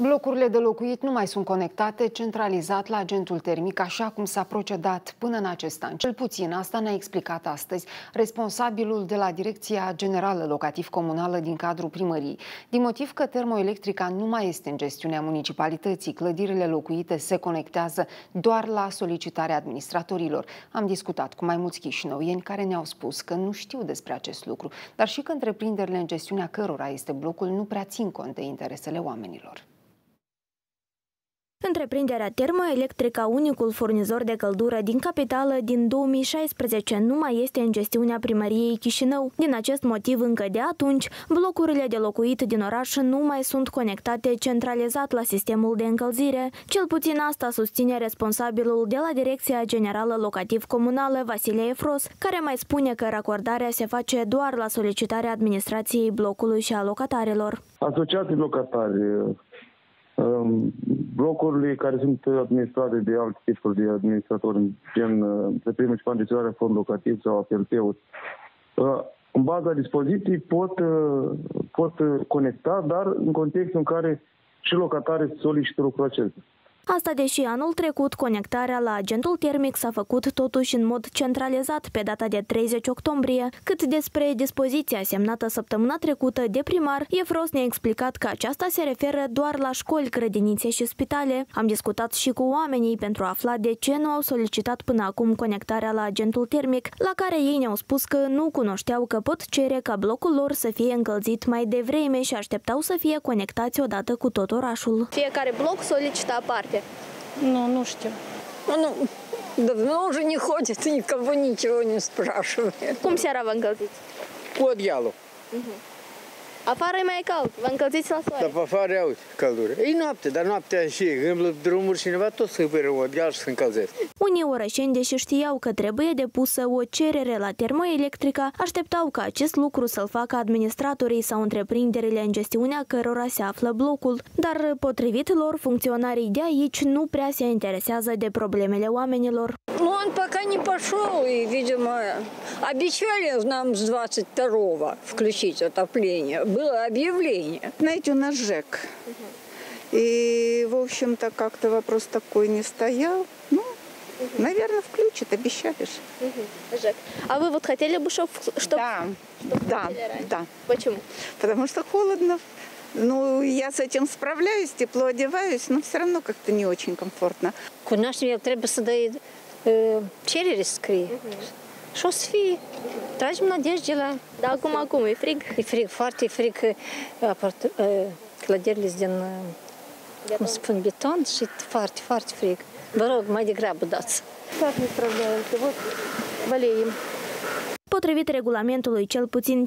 Blocurile de locuit nu mai sunt conectate centralizat la agentul termic, așa cum s-a procedat până în acest an. Cel puțin asta ne-a explicat astăzi responsabilul de la Direcția Generală Locativ Comunală din cadrul primăriei. Din motiv că termoelectrica nu mai este în gestiunea municipalității, clădirile locuite se conectează doar la solicitarea administratorilor. Am discutat cu mai mulți chișinăuieni care ne-au spus că nu știu despre acest lucru, dar și că întreprinderile în gestiunea cărora este blocul nu prea țin cont de interesele oamenilor. Întreprinderea termoelectrică, unicul furnizor de căldură din capitală din 2016, nu mai este în gestiunea primăriei Chișinău. Din acest motiv, încă de atunci, blocurile de locuit din oraș nu mai sunt conectate centralizat la sistemul de încălzire. Cel puțin asta susține responsabilul de la Direcția Generală Locativ Comunală, Vasile Efros, care mai spune că racordarea se face doar la solicitarea administrației blocului și a locatarilor. Asociații locatari blocurile care sunt administrate de alte tipuri de administratori, gen întreprinderi și gestionarea fond locativ sau APLP-uri, uh, în baza dispoziției pot, uh, pot conecta, dar în contextul în care și locatare solicită lucrul acesta. Asta deși anul trecut conectarea la agentul termic s-a făcut totuși în mod centralizat pe data de 30 octombrie, cât despre dispoziția semnată săptămâna trecută de primar, Efros ne-a explicat că aceasta se referă doar la școli, grădinițe și spitale. Am discutat și cu oamenii pentru a afla de ce nu au solicitat până acum conectarea la agentul termic, la care ei ne-au spus că nu cunoșteau că pot cere ca blocul lor să fie încălzit mai devreme și așteptau să fie conectați odată cu tot orașul. Fiecare bloc solicită aparte ходите? Ну, ну что? Он давно уже не ходит, никого ничего не спрашивает. Кум сяра вангалдить? Под ялу. Угу. Uh-huh. Afară e mai cald, vă încălziți la soare. Dar pe afară au căldură. E noapte, dar noaptea și îmblă drumuri cineva tot să îi o gheal și să încălzesc. Unii orășeni, deși știau că trebuie depusă o cerere la termoelectrica, așteptau ca acest lucru să-l facă administratorii sau întreprinderile în gestiunea cărora se află blocul. Dar, potrivit lor, funcționarii de aici nu prea se interesează de problemele oamenilor. Пока не пошел, и, видимо, обещали нам с 22-го включить отопление было объявление. Знаете, у нас ЖЭК. И, в общем-то, как-то вопрос такой не стоял. Ну, Угу. Наверное, включат, обещали же. Угу. Жек. А вы вот хотели бы, чтобы... Чтоб, да, чтоб да, да. Почему? Потому что холодно. Ну, я с этим справляюсь, тепло одеваюсь, но все равно как-то не очень комфортно. Trebuie să dai uh, cerere scrie. Și o să fie. Tragem nădejde la... Dar acum, acum, e frig? E frig, foarte frig. Apart, clădirile din, cum spun, beton și foarte, foarte frig. Vă rog, mai degrabă dați. Как мы справляемся? Вот болеем. Potrivit regulamentului, cel puțin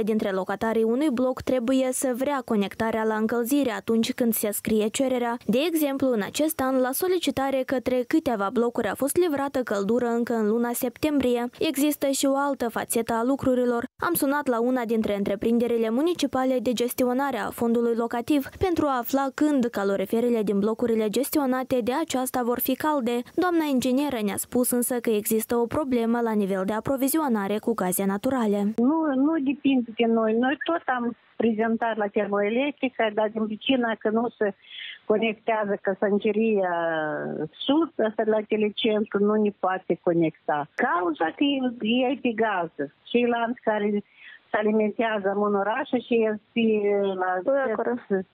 51% dintre locatarii unui bloc trebuie să vrea conectarea la încălzire atunci când se scrie cererea. De exemplu, în acest an, la solicitare către câteva blocuri a fost livrată căldură încă în luna septembrie. Există și o altă fațetă a lucrurilor. Am sunat la una dintre întreprinderile municipale de gestionare a fondului locativ pentru a afla când caloriferele din blocurile gestionate de aceasta vor fi calde. Doamna inginieră ne-a spus însă că există o problemă la nivel de aprovizionare aprovizionare cu gaze naturale. Nu, nu depinde de noi. Noi tot am prezentat la termoelectrică, dar din pricina că nu se conectează căsăngeria sus, asta la telecentru nu ne poate conecta. Cauza că e pe gază. Ceilalți care se alimentează în oraș și este la...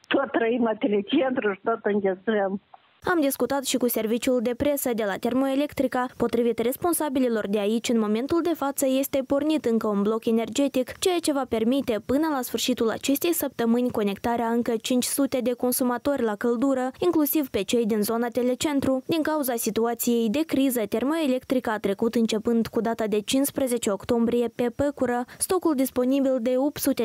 Tot trăim la telecentru și tot înghețăm. Am discutat și cu serviciul de presă de la Termoelectrica. Potrivit responsabililor de aici, în momentul de față este pornit încă un bloc energetic, ceea ce va permite până la sfârșitul acestei săptămâni conectarea încă 500 de consumatori la căldură, inclusiv pe cei din zona telecentru. Din cauza situației de criză, Termoelectrica a trecut începând cu data de 15 octombrie pe păcură. Stocul disponibil de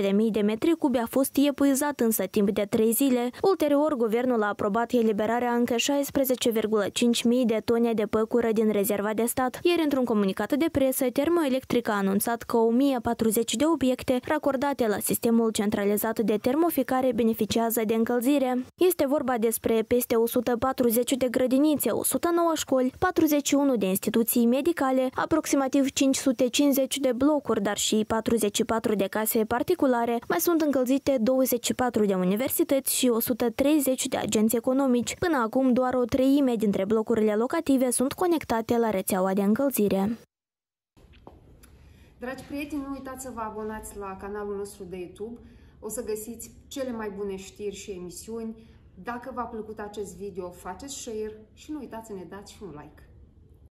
800.000 de metri cubi a fost epuizat însă timp de 3 zile. Ulterior, guvernul a aprobat eliberarea încă 16,5 mii de tone de păcură din rezerva de stat. Ieri, într-un comunicat de presă, Termoelectrica a anunțat că 1040 de obiecte racordate la sistemul centralizat de termoficare beneficiază de încălzire. Este vorba despre peste 140 de grădinițe, 109 școli, 41 de instituții medicale, aproximativ 550 de blocuri, dar și 44 de case particulare, mai sunt încălzite 24 de universități și 130 de agenți economici. Până acum, doar o treime dintre blocurile locative sunt conectate la rețeaua de încălzire. Dragi prieteni, nu uitați să vă abonați la canalul nostru de YouTube. O să găsiți cele mai bune știri și emisiuni. Dacă v-a plăcut acest video, faceți share și nu uitați să ne dați și un like.